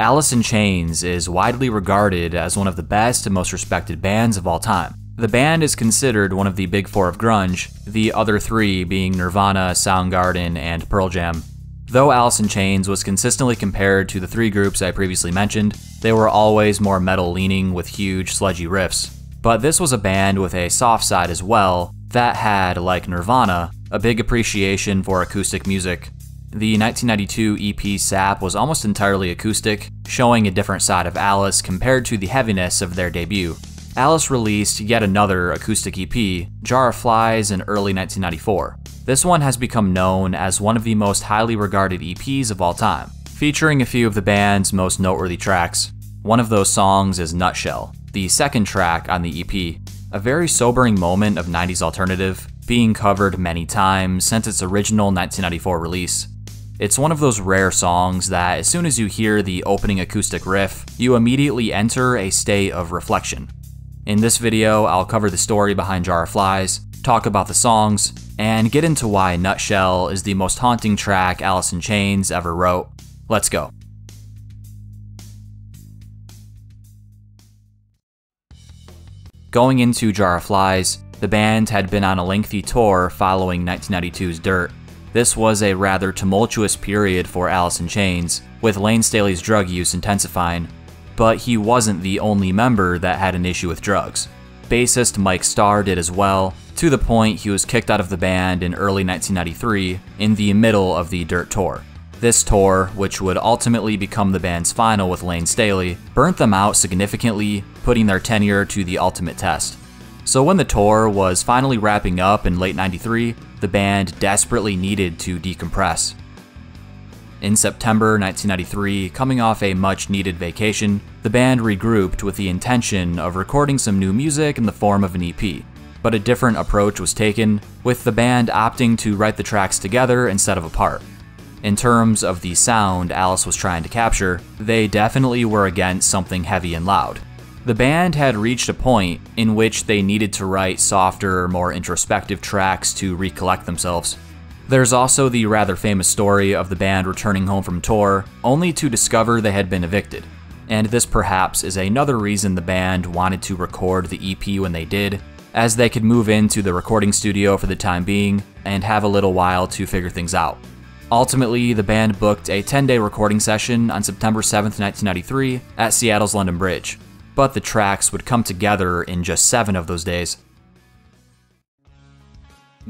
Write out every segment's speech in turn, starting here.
Alice in Chains is widely regarded as one of the best and most respected bands of all time. The band is considered one of the big four of grunge, the other three being Nirvana, Soundgarden, and Pearl Jam. Though Alice in Chains was consistently compared to the three groups I previously mentioned, they were always more metal leaning with huge, sludgy riffs. But this was a band with a soft side as well that had, like Nirvana, a big appreciation for acoustic music. The 1992 EP Sap was almost entirely acoustic, showing a different side of Alice compared to the heaviness of their debut. Alice released yet another acoustic EP, Jar of Flies, in early 1994. This one has become known as one of the most highly regarded EPs of all time, featuring a few of the band's most noteworthy tracks. One of those songs is Nutshell, the second track on the EP, a very sobering moment of 90s alternative, being covered many times since its original 1994 release. It's one of those rare songs that, as soon as you hear the opening acoustic riff, you immediately enter a state of reflection. In this video, I'll cover the story behind Jar of Flies, talk about the songs, and get into why Nutshell is the most haunting track Alice in Chains ever wrote. Let's go. Going into Jar of Flies, the band had been on a lengthy tour following 1992's Dirt, this was a rather tumultuous period for Alice in Chains, with Layne Staley's drug use intensifying, but he wasn't the only member that had an issue with drugs. Bassist Mike Starr did as well, to the point he was kicked out of the band in early 1993 in the middle of the Dirt Tour. This tour, which would ultimately become the band's final with Layne Staley, burnt them out significantly, putting their tenure to the ultimate test. So when the tour was finally wrapping up in late 93, the band desperately needed to decompress. In September 1993, coming off a much needed vacation, the band regrouped with the intention of recording some new music in the form of an EP. But a different approach was taken, with the band opting to write the tracks together instead of apart. In terms of the sound Alice was trying to capture, they definitely were against something heavy and loud. The band had reached a point in which they needed to write softer, more introspective tracks to recollect themselves. There's also the rather famous story of the band returning home from tour, only to discover they had been evicted. And this perhaps is another reason the band wanted to record the EP when they did, as they could move into the recording studio for the time being and have a little while to figure things out. Ultimately, the band booked a 10 day recording session on September 7, 1993, at Seattle's London Bridge but the tracks would come together in just seven of those days.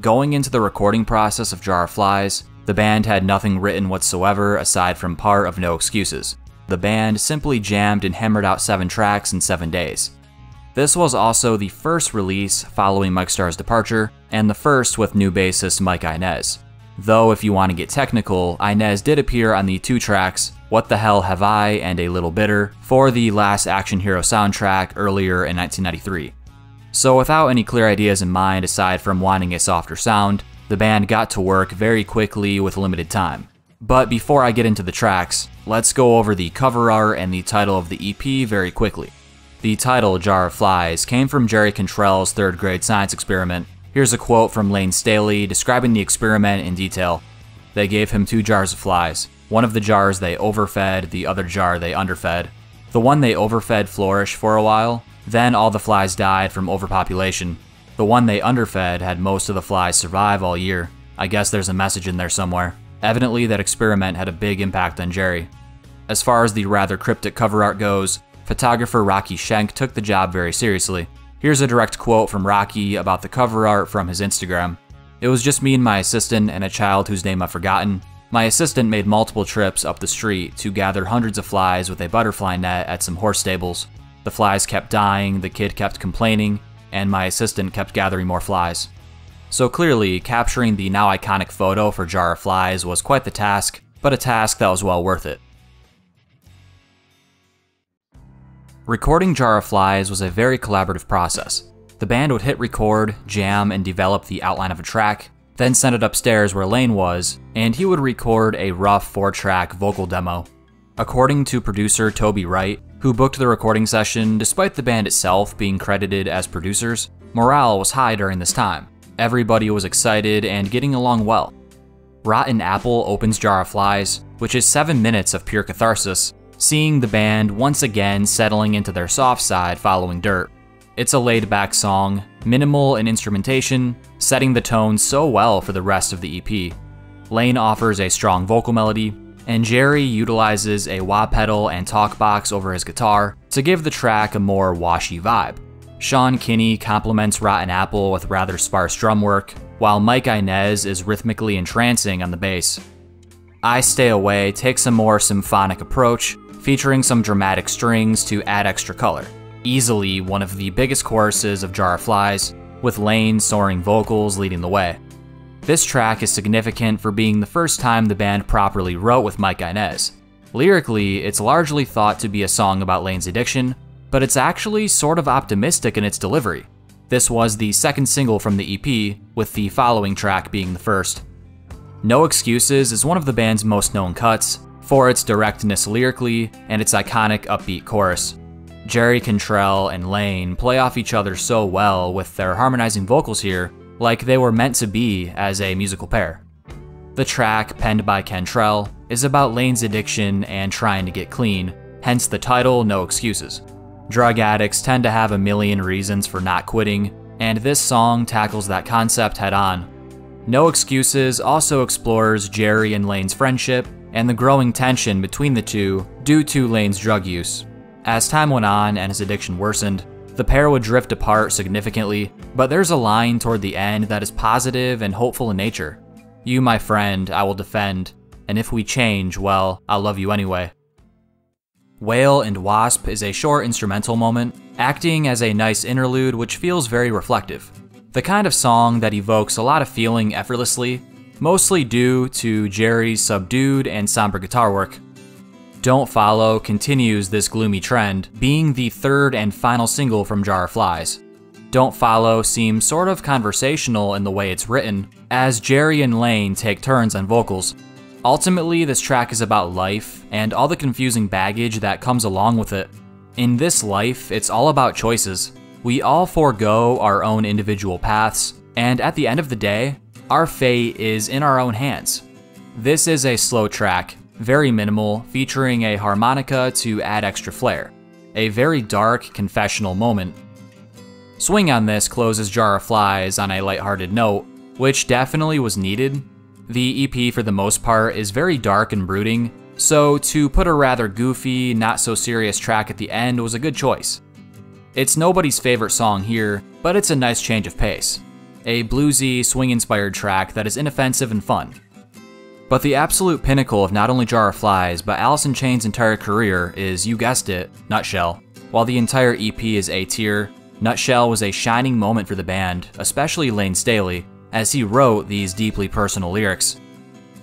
Going into the recording process of Jar of Flies, the band had nothing written whatsoever aside from part of No Excuses. The band simply jammed and hammered out seven tracks in seven days. This was also the first release following Mike Starr's departure, and the first with new bassist Mike Inez. Though, if you want to get technical, Inez did appear on the two tracks what the Hell Have I and A Little Bitter for the Last Action Hero soundtrack earlier in 1993. So, without any clear ideas in mind aside from wanting a softer sound, the band got to work very quickly with limited time. But before I get into the tracks, let's go over the cover art and the title of the EP very quickly. The title, Jar of Flies, came from Jerry Cantrell's third grade science experiment. Here's a quote from Layne Staley describing the experiment in detail. They gave him two jars of flies. One of the jars they overfed, the other jar they underfed. The one they overfed flourished for a while, then all the flies died from overpopulation. The one they underfed had most of the flies survive all year. I guess there's a message in there somewhere. Evidently, that experiment had a big impact on Jerry. As far as the rather cryptic cover art goes, photographer Rocky Schenck took the job very seriously. Here's a direct quote from Rocky about the cover art from his Instagram. It was just me and my assistant and a child whose name I've forgotten. My assistant made multiple trips up the street to gather hundreds of flies with a butterfly net at some horse stables. The flies kept dying, the kid kept complaining, and my assistant kept gathering more flies. So clearly, capturing the now iconic photo for Jar of Flies was quite the task, but a task that was well worth it. Recording Jar of Flies was a very collaborative process. The band would hit record, jam, and develop the outline of a track, then send it upstairs where Layne was, and he would record a rough four track vocal demo. According to producer Toby Wright, who booked the recording session, despite the band itself being credited as producers, morale was high during this time. Everybody was excited and getting along well. Rotten Apple opens Jar of Flies, which is 7 minutes of pure catharsis, seeing the band once again settling into their soft side following Dirt. It's a laid back song, minimal in instrumentation, setting the tone so well for the rest of the EP. Layne offers a strong vocal melody, and Jerry utilizes a wah pedal and talk box over his guitar to give the track a more washy vibe. Sean Kinney complements Rotten Apple with rather sparse drum work, while Mike Inez is rhythmically entrancing on the bass. I Stay Away takes a more symphonic approach, featuring some dramatic strings to add extra color easily one of the biggest choruses of Jar of Flies, with Layne soaring vocals leading the way. This track is significant for being the first time the band properly wrote with Mike Inez. Lyrically, it's largely thought to be a song about Layne's addiction, but it's actually sort of optimistic in its delivery. This was the second single from the EP, with the following track being the first. No Excuses is one of the band's most known cuts, for its directness lyrically and its iconic upbeat chorus. Jerry Cantrell and Layne play off each other so well with their harmonizing vocals here, like they were meant to be as a musical pair. The track, penned by Cantrell, is about Layne's addiction and trying to get clean, hence the title No Excuses. Drug addicts tend to have a million reasons for not quitting, and this song tackles that concept head on. No Excuses also explores Jerry and Layne's friendship and the growing tension between the two due to Layne's drug use. As time went on and his addiction worsened, the pair would drift apart significantly, but there's a line toward the end that is positive and hopeful in nature. You, my friend, I will defend, and if we change, well, I'll love you anyway. Whale and Wasp is a short instrumental moment, acting as a nice interlude which feels very reflective. The kind of song that evokes a lot of feeling effortlessly, mostly due to Jerry's subdued and somber guitar work. Don't Follow continues this gloomy trend, being the third and final single from Jar of Flies. Don't Follow seems sort of conversational in the way it's written, as Jerry and Layne take turns on vocals. Ultimately, this track is about life and all the confusing baggage that comes along with it. In this life, it's all about choices. We all forego our own individual paths, and at the end of the day, our fate is in our own hands. This is a slow track, very minimal, featuring a harmonica to add extra flair. A very dark, confessional moment. Swing on this closes Jar of Flies on a lighthearted note, which definitely was needed. The EP, for the most part, is very dark and brooding, so to put a rather goofy, not so serious track at the end was a good choice. It's nobody's favorite song here, but it's a nice change of pace. A bluesy, swing inspired track that is inoffensive and fun. But the absolute pinnacle of not only Jar of Flies, but in Chains' entire career is, you guessed it, Nutshell. While the entire EP is A tier, Nutshell was a shining moment for the band, especially Layne Staley, as he wrote these deeply personal lyrics.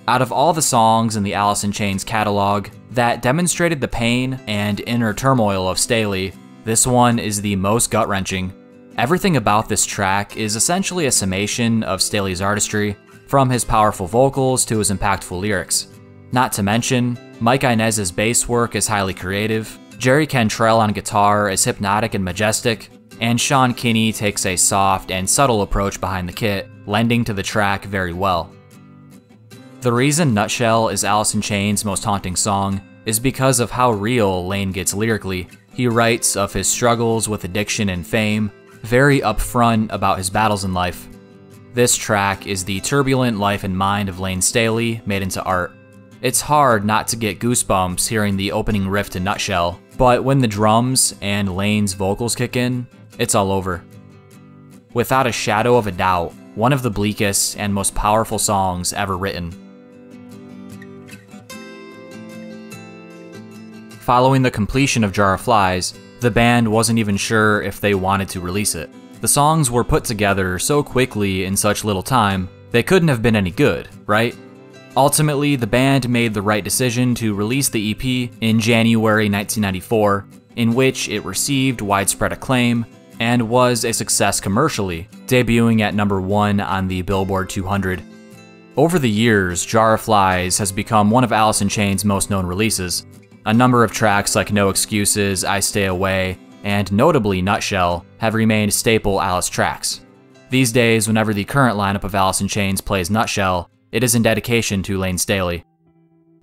Out of all the songs in the Alice in Chains catalog that demonstrated the pain and inner turmoil of Staley, this one is the most gut wrenching. Everything about this track is essentially a summation of Staley's artistry, from his powerful vocals to his impactful lyrics. Not to mention, Mike Inez's bass work is highly creative, Jerry Cantrell on guitar is hypnotic and majestic, and Sean Kinney takes a soft and subtle approach behind the kit, lending to the track very well. The reason Nutshell is Alice in Chains' most haunting song is because of how real Layne gets lyrically. He writes of his struggles with addiction and fame, very upfront about his battles in life, this track is the turbulent life and mind of Layne Staley made into art. It's hard not to get goosebumps hearing the opening riff to Nutshell, but when the drums and Layne's vocals kick in, it's all over. Without a shadow of a doubt, one of the bleakest and most powerful songs ever written. Following the completion of Jar of Flies, the band wasn't even sure if they wanted to release it. The songs were put together so quickly in such little time, they couldn't have been any good, right? Ultimately, the band made the right decision to release the EP in January 1994, in which it received widespread acclaim and was a success commercially, debuting at number one on the Billboard 200. Over the years, Jar of Flies has become one of Alice in Chains' most known releases. A number of tracks like No Excuses, I Stay Away, and notably Nutshell, have remained staple Alice tracks. These days, whenever the current lineup of Alice in Chains plays Nutshell, it is in dedication to Layne Staley.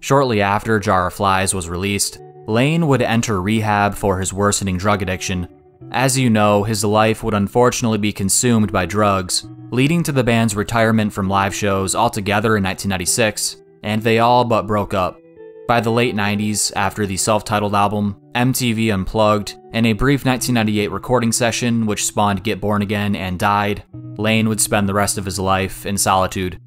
Shortly after Jar of Flies was released, Layne would enter rehab for his worsening drug addiction. As you know, his life would unfortunately be consumed by drugs, leading to the band's retirement from live shows altogether in 1996, and they all but broke up. By the late 90s, after the self titled album, MTV Unplugged, and a brief 1998 recording session which spawned Get Born Again and Died, Layne would spend the rest of his life in solitude.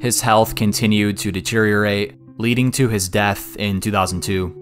His health continued to deteriorate, leading to his death in 2002.